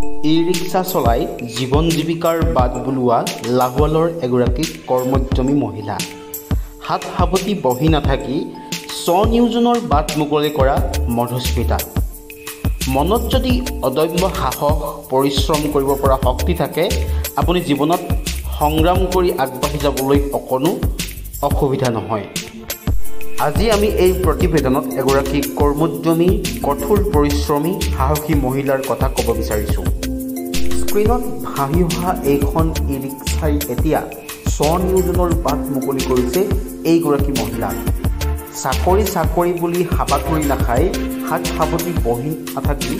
ই rickshaw চলাই জীৱন জীৱিকাৰ বাট বুলোৱা লাহোৱালৰ এগৰাকী কৰ্মোদ্যমী মহিলা। হাত সাৱটি বহি নাথাকি স্বনিয়োজনৰ বাট মুকলি কৰা মধুস্মিতা। মনত যদি অদম্য সাহস পৰিশ্ৰম কৰিব পৰা শক্তি থাকে আপুনি জীৱনত সংগ্ৰাম কৰি আগবাঢ়ি যাবলৈ অকণো অসুবিধা নহয়। আজি আমি এই প্ৰতিবেদনত এগৰাকী কৰ্মোদ্যমী কঠোৰ পৰিশ্ৰমী সাহসী মহিলাৰ কথা ক'ব বিচাৰিছোঁ। স্ক্ৰীণত ভাহি অহা এইখন ই ৰিক্সাই এতিয়া স্বনিয়োজনৰ বাট মুকলি কৰিছে এইগৰাকী মহিলা। চাকৰি চাকৰি বুলি হাবাথুৰি নাখাই হাত সাৱটি বহি নাথাকি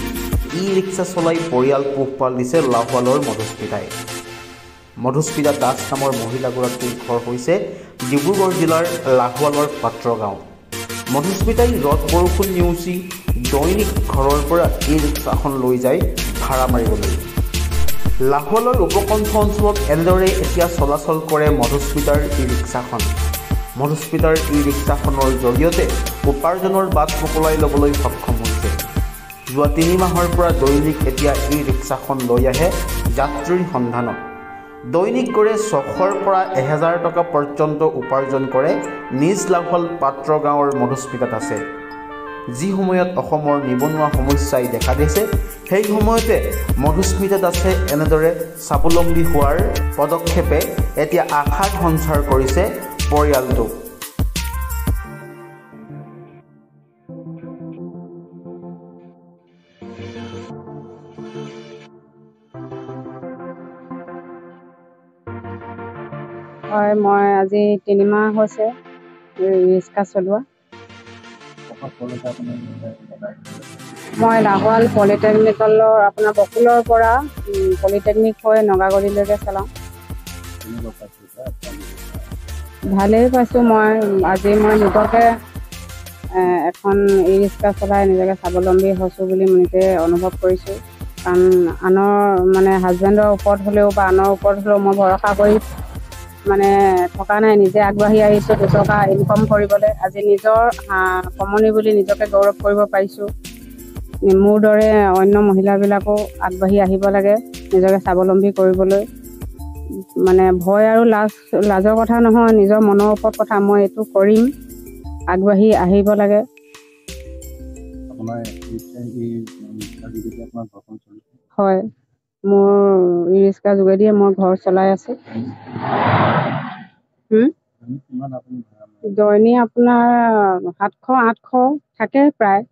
ই ৰিক্সা চলাই পৰিয়াল পোহপাল দিছে লাহোৱালৰ মধুস্মিতাই। মধুস্মিতা দাস নামৰ মহিলাগৰাকীৰ ঘৰ হৈছে ডিব্ৰুগড় জিলাৰ লাহোৱালৰ পাত্ৰ গাঁও মধুস্মিতাই ৰদ বৰষুণ নেওচি দৈনিক ঘৰৰ পৰা ই ৰিক্সাখন লৈ যায় ভাড়া মাৰিবলৈ। লাহোৱালৰ উপকণ্ঠ অঞ্চলত এনেদৰে এতিয়া চলাচল কৰে মধুস্মিতাৰ ই ৰিক্সাখন। মধুস্মিতাৰ ই ৰিক্সাখনৰ জৰিয়তে উপাৰ্জনৰ বাট মোকলাই ল'বলৈ সক্ষম হৈছে। যোৱা তিনি মাহৰ পৰা দৈনিক এতিয়া ই ৰিক্সাখন লৈ আহে যাত্ৰীৰ সন্ধানত। দৈনিক গড়ে ছশৰ পৰা এহেজাৰ টকা পৰ্যন্ত উপাৰ্জন কৰে নিজ লাহোৱাল পাত্ৰ গাঁৱৰ মধুস্মিতা দাসে যি সময়ত অসমৰ নিবনুৱা সমস্যাই দেখা দিছে সেই সময়তে মধুস্মিতা দাসে এনেদৰে স্বাৱলম্বী হোৱাৰ পদক্ষেপে এতিয়া আশাৰ সঞ্চাৰ কৰিছে পৰিয়ালটোক হয় মই আজি তিনিমাহ হৈছে ৰিক্সা চলোৱা। মই লাহোৱাল পলিটেকনিকেলৰ আপোনাৰ বকুলৰ পৰা পলিটেকনিক হৈ নগাগৰিলৈকে চলাওঁ। ভালেই পাইছোঁ মই আজি মই নিজকে এখন ই ৰিক্সা চলাই নিজকে স্বাৱলম্বী হৈছোঁ বুলি নিজে অনুভৱ কৰিছোঁ। কাৰণ আনৰ মানে হাজবেণ্ডৰ ওপৰত হ'লেও বা আনৰ ওপৰত হ'লেও মই ভৰসা কৰি মানে থকা নাই নিজে আগবাঢ়ি আহিছোঁ দুটকা ইনকম কৰিবলৈ। আজি নিজৰ কমনি বুলি নিজকে গৌৰৱ কৰিব পাৰিছোঁ। মোৰ দৰে অন্য মহিলাবিলাকো আগবাঢ়ি আহিব লাগে নিজকে স্বাৱলম্বী কৰিবলৈ। মানে ভয় আৰু লাজ লাজৰ কথা নহয় নিজৰ মনৰ ওপৰত কথা মই এইটো কৰিম আগবাঢ়ি আহিব লাগে। হয় মোৰ ই ৰিক্সাৰ যোগেদিয়ে মই ঘৰ চলাই আছোঁ। দৈনিক আপোনাৰ সাতশ আঠশ থাকে প্ৰায়।